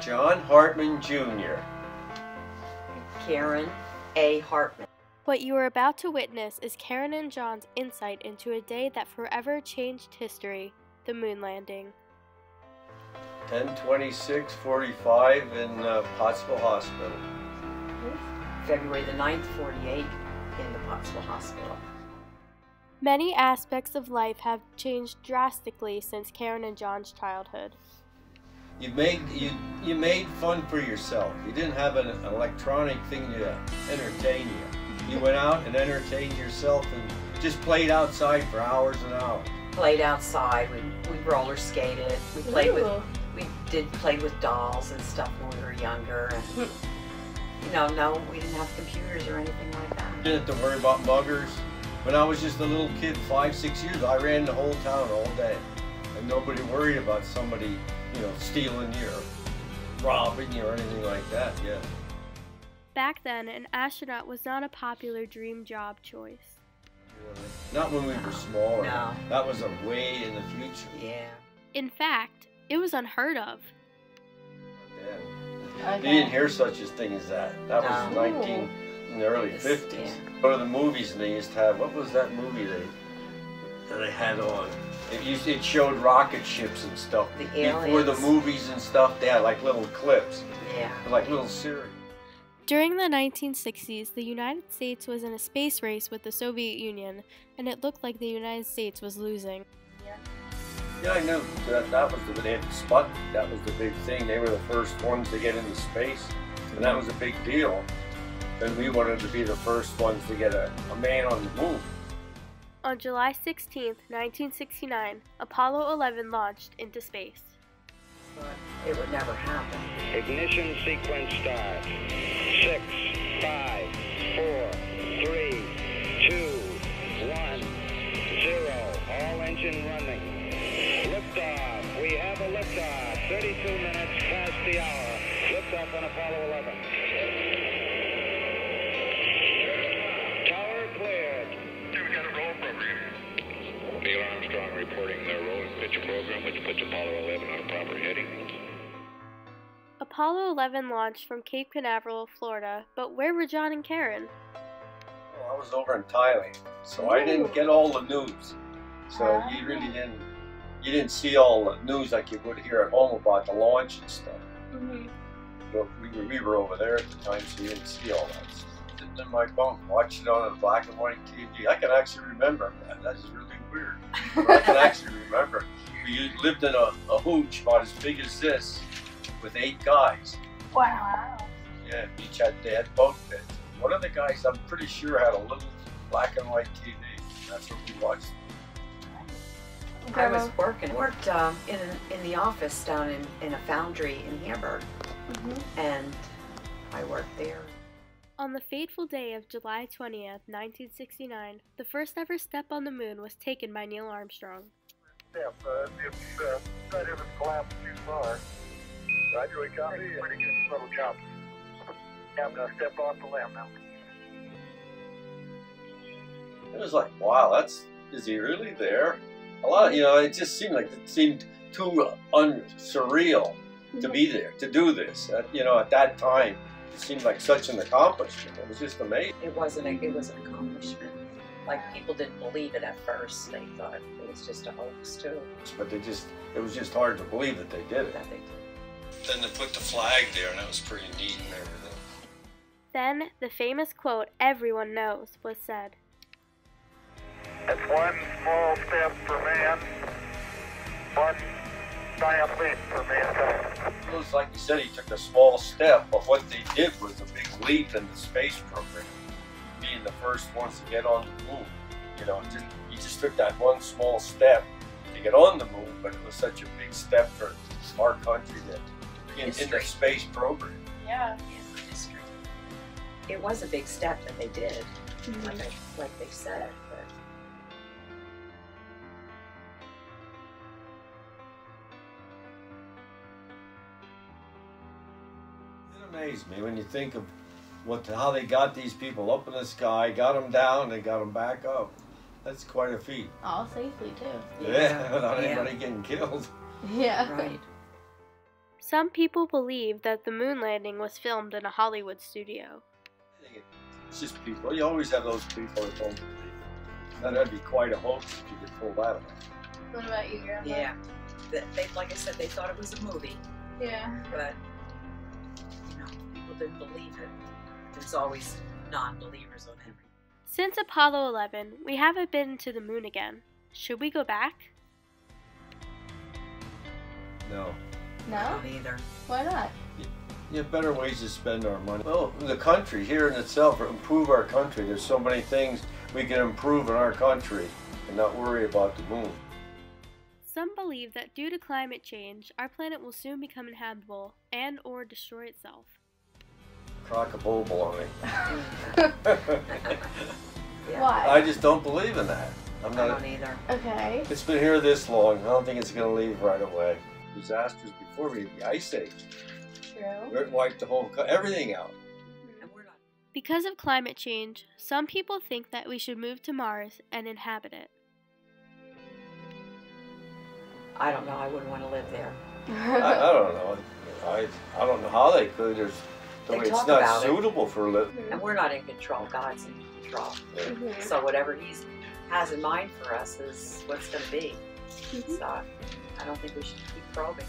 John Hartman Jr. Karen A. Hartman. What you are about to witness is Karen and John's insight into a day that forever changed history the moon landing. 102645 in uh, Pottsville Hospital. February the 9th, 48, in the Pottsville Hospital. Many aspects of life have changed drastically since Karen and John's childhood. You made you you made fun for yourself. You didn't have an electronic thing to entertain you. You went out and entertained yourself and just played outside for hours and hours. Played outside. We, we roller skated. We played with we did play with dolls and stuff when we were younger. And Hmm. you know, no, we didn't have computers or anything like that. Didn't have to worry about muggers. When I was just a little kid, five, six years, I ran the whole town all day. And nobody worried about somebody, you know, stealing you or robbing you or anything like that, yeah. Back then, an astronaut was not a popular dream job choice. Not when we were smaller. No. That was a way in the future. Yeah. In fact, it was unheard of. Yeah. You didn't hear such a thing as that. That was No. 19 in the early This- 50s. yeah. Go to the movies and they used to have what was that movie they that they had on? It used it showed rocket ships and stuff. The Before the movies and stuff, they had like little clips, Yeah. like little series. During the 1960s, the United States was in a space race with the Soviet Union, and it looked like the United States was losing. Yeah, yeah, I knew that that was the they had Sputnik. That was the big thing. They were the first ones to get into space, and that was a big deal. And we wanted to be the first ones to get a, a man on the moon. On July 16, 1969, Apollo 11 launched into space. But it would never happen. Ignition sequence start. Six, five, program, which puts Apollo 11 on a proper heading. Apollo 11 launched from Cape Canaveral, Florida, but where were John and Karen? Well, I was over in Thailand, so I didn't get all the news. So ah. you really didn't, you didn't see all the news like you would here at home about the launch and stuff. Mm-hmm. But we were, we were over there at the time, so you didn't see all that. stuff. Sitting in my bunk, watching it on a black and white TV. I can actually remember that. That is really weird. I can actually remember. We lived in a, a hooch about as big as this, with eight guys. Wow. Yeah, each had they had bunk beds. One of the guys, I'm pretty sure, had a little black and white TV. That's what we watched. I was working, worked um, in in the office down in, in a foundry in Hamburg, and I worked there. On the fateful day of July 20th, 1969, the first ever step on the moon was taken by Neil Armstrong. Step, uh, if uh, that isn't collapsed too far. Roger, we copy. Pretty good little chop. I'm gonna step off the LM now. It was like, wow, that's is he really there? A lot, you know, it just seemed like it seemed too un surreal to be there to do this. At, you know, at that time, it seemed like such an accomplishment. It was just amazing. It wasn't a, it was an accomplishment. Like people didn't believe it at first. They thought it was just a hoax too But they just, it was just hard to believe that they did it. that they did. Then they put the flag there, and that was pretty neat and everything. Then, the famous quote everyone knows was said. That's one small step for man, one giant leap for mankind. It was like you said, he took a small step, but what they did was a big leap in the space program, being the first ones to get on the moon. You know, just you just took that one small step to get on the moon, but it was such a big step for our country that in, in the History. space program. Yeah. Yeah, for history. It was a big step that they did, like mm-hmm. I, like they said. But It amazed me when you think of what how they got these people up in the sky, got them down, and got them back up. That's quite a feat. All safely too. Yeah, without Yeah. anybody getting killed. Yeah. right. Some people believe that the moon landing was filmed in a Hollywood studio. It's just people. You always have those people that don't believe. Now, that'd be quite a hoax if you could pull that off. What about you, Grandma? Yeah. They, they, like I said, they thought it was a movie, Yeah. but you know, people didn't believe it. There's always non-believers on everything. Since Apollo 11, we haven't been to the moon again. Should we go back? No. No? Not either. Why not? You have better ways to spend our money. Well, the country here in itself, improve our country. There's so many things we can improve in our country and not worry about the moon. Some believe that due to climate change, our planet will soon become inhabitable and or destroy itself. Crock a bull baloney. Yeah. Why? I just don't believe in that. I'm I not. don't either. Okay. It's been here this long. I don't think it's going to leave right away. Disasters before we had the ice age. True. It wiped the whole everything out. And we're not. Because of climate change, some people think that we should move to Mars and inhabit it. I don't know. I wouldn't want to live there. I, I don't know. I I don't know how they could. There's the They way it's talk not about it. suitable for living. And we're not in control. God's in control. Mhm. So whatever He has in mind for us is what's going to be. Mhm. So I don't think we should keep probing.